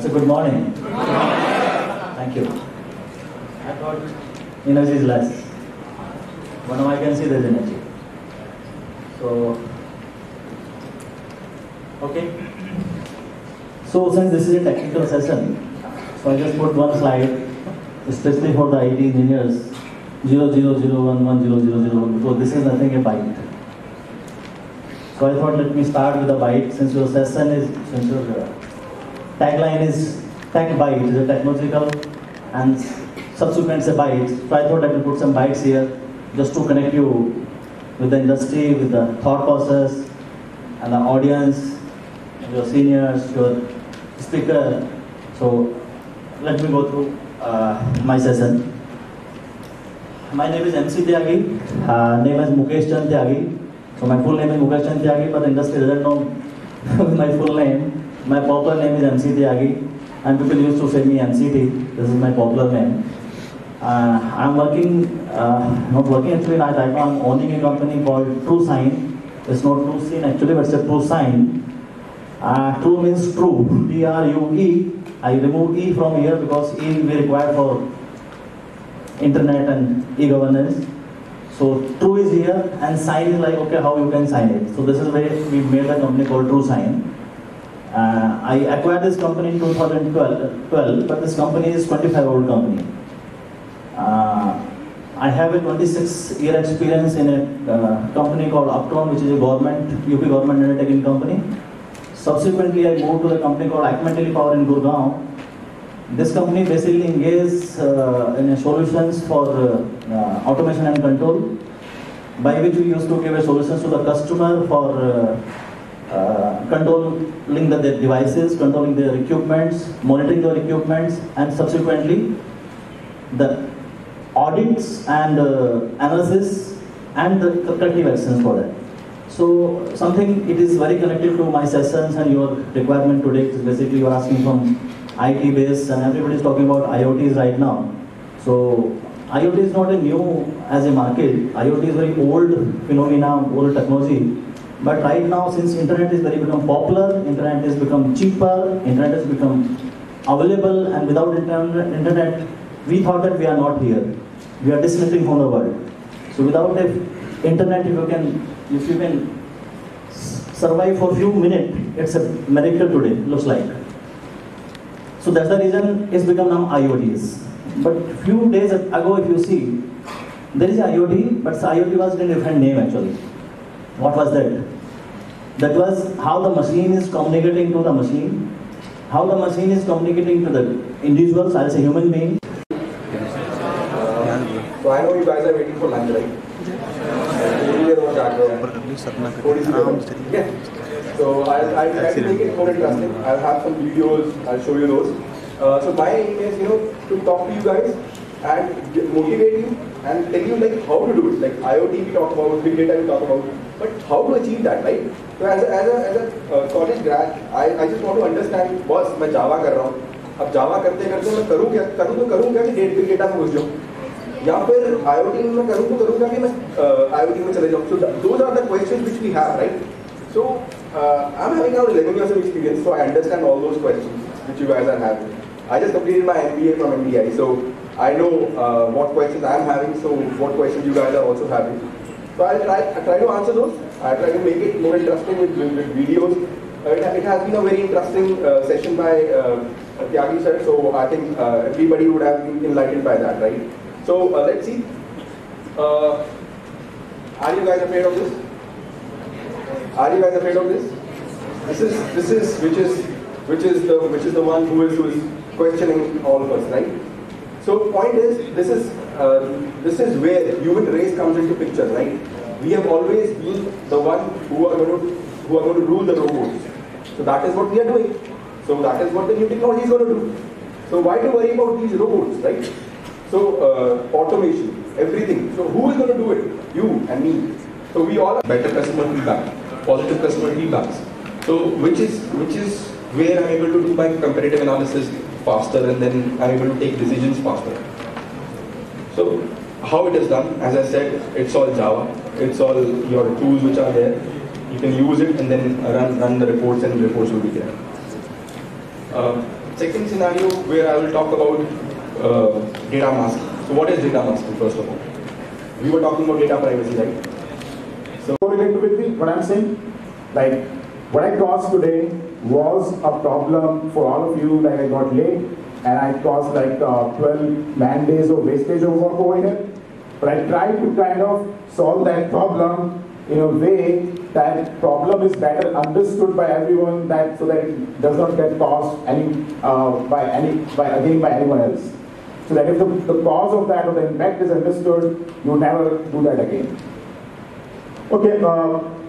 That's a good morning. Thank you. I thought energy is less. But now I can see there's energy. So, okay. So since this is a technical session, so I just put one slide, especially for the IT engineers, 0001100001 because this is nothing a byte. So I thought let me start with a byte since your session is, since your tagline is tech byte, is a technological and subsequent a byte. So I thought I will put some bytes here just to connect you with the industry, with the thought process and the audience, your seniors, your speaker. So let me go through uh, my session. My name is MC Tyagi. Uh, name is Mukesh Chand Tyagi. So my full name is Mukesh Chand Tyagi, but the industry doesn't know my full name. My popular name is MC Tyagi, and people used to say me MCT. This is my popular name. Uh, I'm working, uh, not working actually right now. I'm owning a company called True Sign. It's not True Sign actually, but it's a True Sign. Uh, true means true. T R U E. I remove E from here because E will be required for internet and e-governance. So true is here and sign is like okay how you can sign it. So this is where we made a company called True Sign. Uh, I acquired this company in 2012, 12, but this company is 25 old company. Uh, I have a 26 year experience in a uh, company called Uptron, which is a government UP government undertaking company. Subsequently, I moved to a company called Acme Telepower in Gurgaon. This company basically engages uh, in solutions for uh, uh, automation and control, by which we used to give a solutions to the customer for uh, controlling the, their devices, controlling their equipments, monitoring their equipments, and subsequently the audits and uh, analysis and the corrective actions for that. So something it is very connected to my sessions and your requirement today basically you're asking from IT base and everybody is talking about IoTs right now. So IoT is not a new as a market. IoT is very old phenomena, old technology. But right now, since internet is very become popular, internet has become cheaper, internet has become available, and without internet, internet, we thought that we are not here. We are disconnecting from the world. So without a internet, if you can, if you can survive for a few minutes, it's a miracle today. Looks like. So that's the reason it's become now IoTs. But few days ago, if you see, there is IoT, but IoT was in a different name actually. What was that? That was how the machine is communicating to the machine, how the machine is communicating to the individuals, I'll say human being. So I know you guys are waiting for lunch, right? Yeah. So I'll, I'll try to make it more interesting. I'll have some videos, I'll show you those. Uh, so my aim is, you know, to talk to you guys and motivate you and tell you like how to do it. Like IoT we talk about, big data we talk about, but how to achieve that, right? So as a, as a, as a uh, college grad, I, I just want to understand. बस मैं जावा कर रहा हूँ. अब जावा करते करते मैं करूँ क्या करूँ तो करूँ क्या कि डेट बिग डेटा में घुस जाऊँ या फिर IoT में करूँ तो करूँ क्या कि मैं uh, IoT में चले जाऊँ. So th- those are the questions which we have, right? So uh, I'm having now 11 years of experience, so I understand all those questions which you guys are. I just completed my MBA from MBI, so I know uh, what questions I'm having, so what questions you guys are also having. So I'll try, I'll try to answer those. I'll try to make it more interesting with, with, with videos. Uh, it, it has been a very interesting uh, session by uh, Tyagi sir, so I think uh, everybody would have been enlightened by that, right? So uh, let's see. Are you guys afraid of this? Are you guys afraid of this? This is this is which is which is the which is the one who is who is questioning all of us, right? So point is this is uh, this is where human race comes into picture, right? We have always been the one who are going to who are going to rule the robots. So that is what we are doing. So that is what the new technology is going to do. So why to worry about these robots, right? So uh, automation, everything. So who is going to do it? You and me. So we all have better customer feedback, positive customer feedbacks. So which is which is where I'm able to do my comparative analysis faster and then I'm able to take decisions faster. So how it is done, as I said, it's all Java. It's all your tools which are there. You can use it and then run run the reports and reports will be there. Uh, second scenario where I will talk about uh, data masking. So what is data masking first of all? We were talking about data privacy, right? So correlate with what I'm saying? Like, what I caused today was a problem for all of you, like I got late, and I caused like uh, 12 man days of wastage of work over here. But I tried to kind of solve that problem in a way that problem is better understood by everyone that so that it does not get caused any uh, by any by again by anyone else. So that if the, the cause of that or the impact is understood, you never do that again. Okay, uh,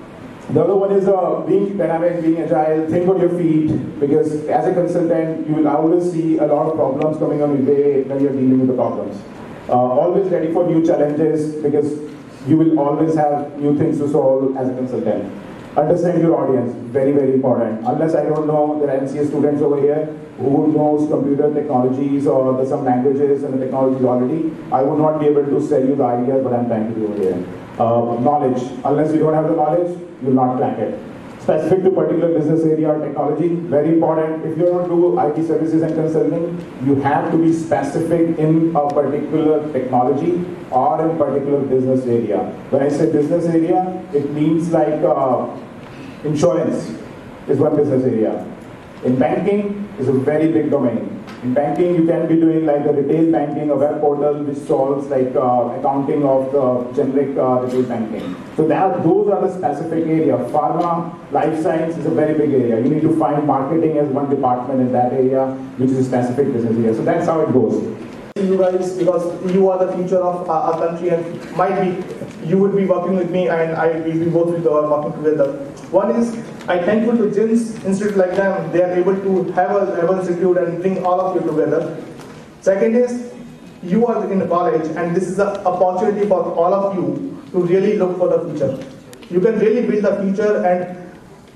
the other one is uh, being dynamic, being agile, think on your feet, because as a consultant, you will always see a lot of problems coming on your way when you're dealing with the problems. Uh, always ready for new challenges, because you will always have new things to solve as a consultant. Understand your audience, very, very important. Unless I don't know, there are students over here who knows computer technologies or the, some languages and the technologies already, I would not be able to sell you the ideas what I'm trying to do over here. Uh, knowledge, unless you don't have the knowledge, you'll not crack it. Specific to particular business area or technology, very important. If you want to do IT services and consulting, you have to be specific in a particular technology or in particular business area. When I say business area, it means like uh, insurance is one business area. In banking is a very big domain. In banking, you can be doing like a retail banking, a web portal which solves like uh, accounting of the generic uh, retail banking. So that those are the specific area. Pharma, life science is a very big area. You need to find marketing as one department in that area, which is a specific business area. So that's how it goes you guys because you are the future of our, country and might be you would be working with me and I will be both our working together. One is I thankful to JIMS Institute like them, they are able to have a level institute and bring all of you together. Second is you are in college and this is an opportunity for all of you to really look for the future. You can really build the future and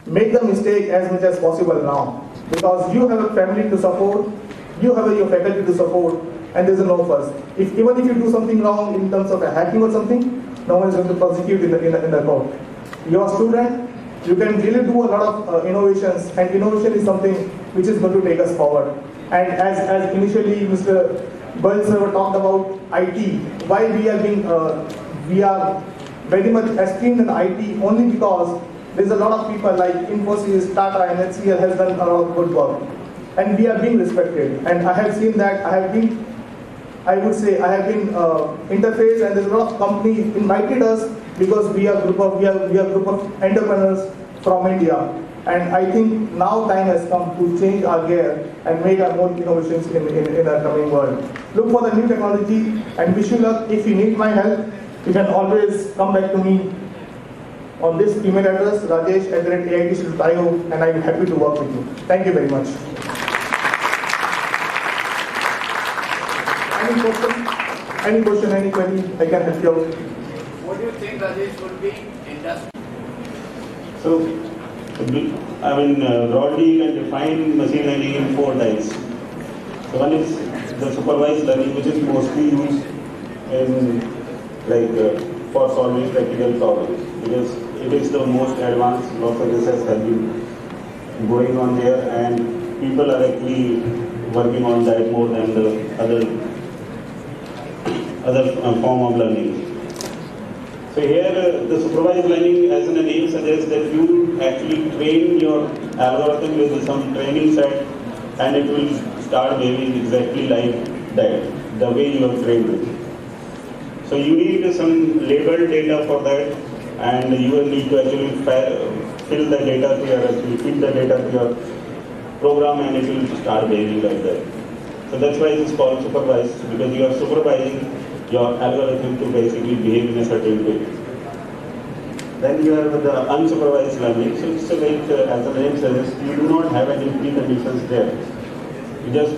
make the mistake as much as possible now because you have a family to support, you have your faculty to support, and there's a no fuss. If even if you do something wrong in terms of a hacking or something, no one is going to prosecute in the, in the, in the court. You're a student, you can really do a lot of uh, innovations, and innovation is something which is going to take us forward. And as, as initially Mr. Burns talked about IT, why we are being, uh, we are very much esteemed in IT only because there's a lot of people like Infosys, Tata, and HCL has done a lot of good work. And we are being respected. And I have seen that, I have been I would say I have been uh, interface and there's a lot of companies invited us because we are group of we are we are group of entrepreneurs from India. And I think now time has come to change our gear and make our own innovations in, in, in our coming world. Look for the new technology and wish you luck. If you need my help, you can always come back to me on this email address, rajesh at and I'm happy to work with you. Thank you very much. Any question? Any question, any query? I can help you out. What do you think, Rajesh, would be industry? So, I mean, uh, broadly you can define machine learning in four types. So one is the supervised learning, which is mostly used in like uh, for solving practical problems because it is the most advanced. Lots of research has been going on there, and people are actually working on that more than the other other uh, form of learning. So here uh, the supervised learning as the name suggests that you actually train your algorithm with some training set and it will start behaving exactly like that, the way you have trained it. So you need some labeled data for that and you will need to actually fill the data to your, the data to your program and it will start behaving like that. So that's why it's called supervised because you are supervising your algorithm to basically behave in a certain way. Then you have the unsupervised learning. So it's like, uh, as the name suggests, you do not have any preconditions there. You just